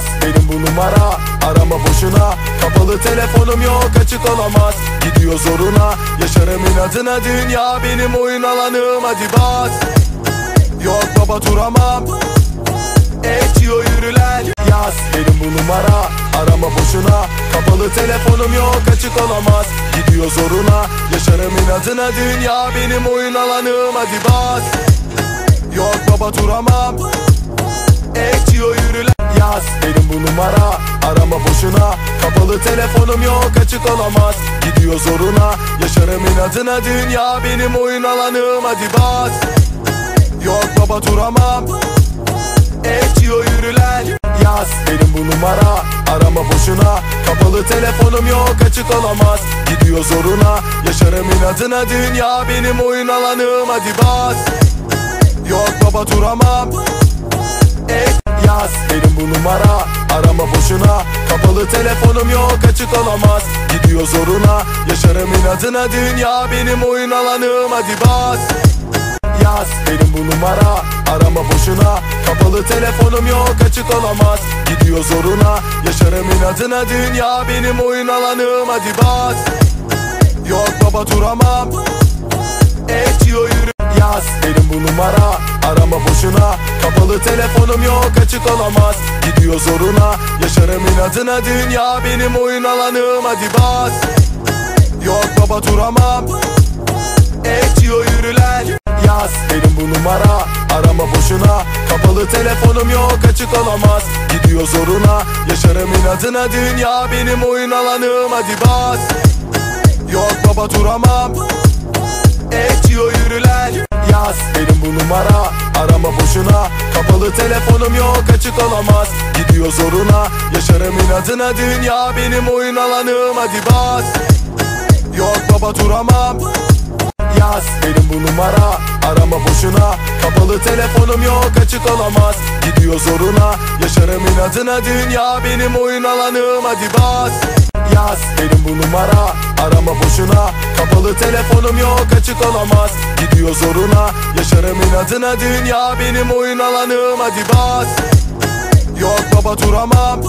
Yaz benim bu numara Arama boşuna. Kapalı telefonum yok açık olamaz. Gidiyor zoruna. Yaşarım inadına dünya benim oyun alanım. Hadi bas. Yok baba duramam. Etiyor yürüler Yaz. Benim bu numara Arama boşuna. Kapalı telefonum yok açık olamaz. Gidiyor zoruna. Yaşarım inadına dünya benim oyun alanım. Hadi bas. Yok baba duramam. Etiyor yürüler Yaz benim bu numara Arama boşuna. Kapalı telefonum yok açık olamaz. Gidiyor zoruna. Yaşarım inadına dünya benim oyun alanım. Hadi bas. Yok baba duramam. Etiyor yürüler Yaz. Benim bu numara Arama boşuna. Kapalı telefonum yok açık olamaz. Gidiyor zoruna. Yaşarım inadına dünya benim oyun alanım. Hadi bas. Yok baba duramam. Et yaz. Benim bu numara Arama boşuna. Kapalı telefonum yok açık olamaz. Gidiyor zoruna. Yaşarım inadına dünya benim oyun alanım. Hadi bas. Yaz. Benim bu numara Arama boşuna. Kapalı telefonum yok açık olamaz. Gidiyor zoruna. Yaşarım inadına dünya benim oyun alanım. Hadi bas. Yok baba duramam. Etiyor Kapalı telefonum yok açık olamaz. Gidiyor zoruna Yaşarım inadına. Dünya benim oyun alanım Hadi bas. Yok baba duramam. Etiyor yürüler Yaz. Benim bu numara Arama boşuna. Kapalı telefonum yok açık olamaz. Gidiyor zoruna Yaşarım inadına. Dünya benim oyun alanım Hadi bas. Yok baba duramam. Etiyor yürüler Yaz. Benim bu numara Arama boşuna. Kapalı telefonum yok açık olamaz. Gidiyor zoruna. Yaşarım inadına. Dünya benim oyun alanım. Hadi bas. Yok baba duramam. Yaz benim bu numara. Arama boşuna. Kapalı telefonum yok açık olamaz. Gidiyor zoruna. Yaşarım inadına. Dünya benim oyun alanım. Hadi bas. Yaz benim bu numara Arama boşuna Kapalı telefonum yok açık olamaz. Gidiyor zoruna Yaşarım inadına dünya benim oyun alanım. Hadi bas. Yok baba duramam.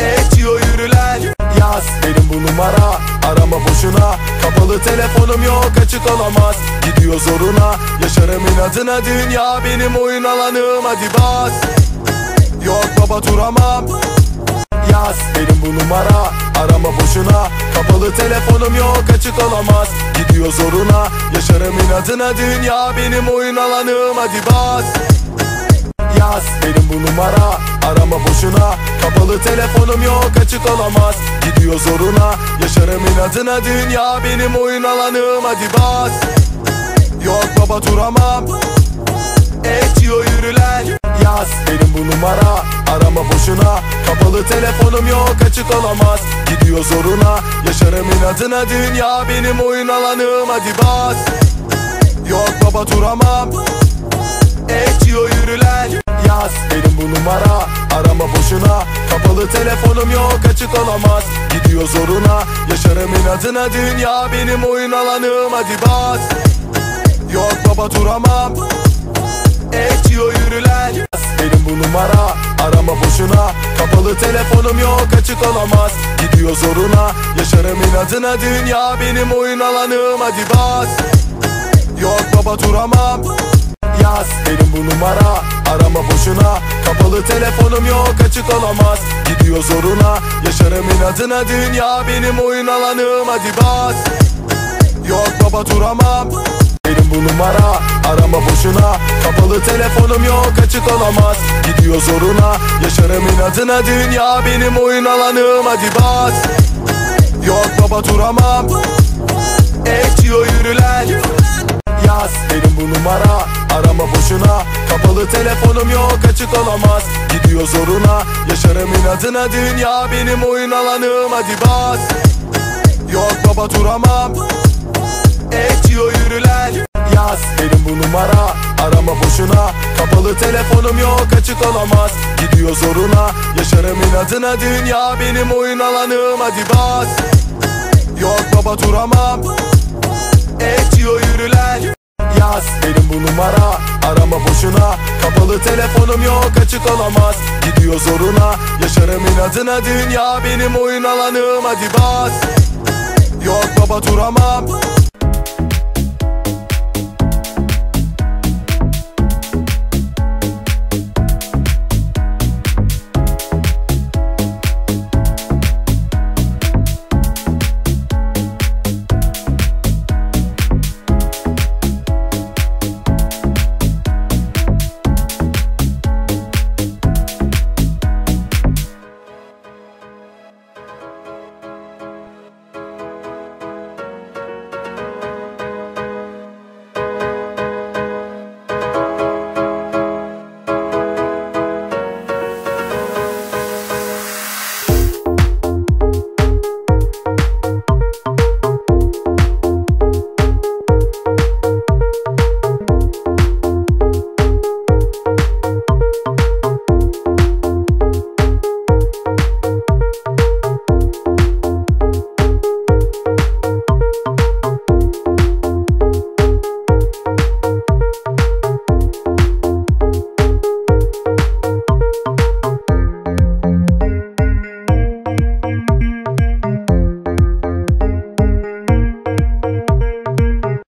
Etiyor yürüler. Yaz benim bu numara. Arama boşuna Kapalı telefonum yok açık olamaz. Gidiyor zoruna Yaşarım inadına dünya benim oyun alanım. Hadi bas. Yok baba duramam Yaz. Benim bu numara Arama boşuna. Kapalı telefonum yok açık olamaz. Gidiyor zoruna. Yaşarım inadına dünya benim oyun alanım. Hadi bas. Yaz. Benim bu numara Arama boşuna. Kapalı telefonum yok açık olamaz. Gidiyor zoruna. Yaşarım inadına dünya benim oyun alanım. Hadi bas. Yok baba duramam. Etiyor yürüler Yaz. Benim bu numara Arama boşuna Kapalı telefonum yok açık olamaz. Gidiyor zoruna Yaşarım inadına dünya benim oyun alanım. Hadi bas. Yok baba duramam. Etiyor yürüler. Yaz benim bu numara. Arama boşuna Kapalı telefonum yok açık olamaz. Gidiyor zoruna Yaşarım inadına dünya benim oyun alanım. Hadi bas. Yok baba duramam. Etiyor yürüler. Yaz benim bu numara Arama boşuna. Kapalı telefonum yok açık olamaz. Gidiyor zoruna. Yaşarım inadına dünya benim oyun alanım. Hadi bas. Yok baba duramam. Yaz. Benim bu numara Arama boşuna. Kapalı telefonum yok açık olamaz. Gidiyor zoruna. Yaşarım inadına dünya benim oyun alanım. Hadi bas. Yok baba duramam bu numara. Arama boşuna. Kapalı telefonum yok açık olamaz. Gidiyor zoruna. Yaşarım inadına. Dünya benim oyun alanım. Hadi bas. Yok baba duramam. Etiyor yürüler Yaz benim bu numara. Arama boşuna. Kapalı telefonum yok açık olamaz. Gidiyor zoruna. Yaşarım inadına. Dünya benim oyun alanım. Hadi bas. Yok baba duramam. Etiyor yürüler Yaz benim bu numara Arama boşuna. Kapalı telefonum yok açık olamaz. Gidiyor zoruna. Yaşarım inadına dünya benim oyun alanım. Hadi bas. Yok baba duramam. Etiyor yürüler. Yaz. Benim bu numara arama boşuna. Kapalı telefonum yok açık olamaz. Gidiyor zoruna. Yaşarım inadına Dünya benim oyun alanım. Hadi bas. Yok baba duramam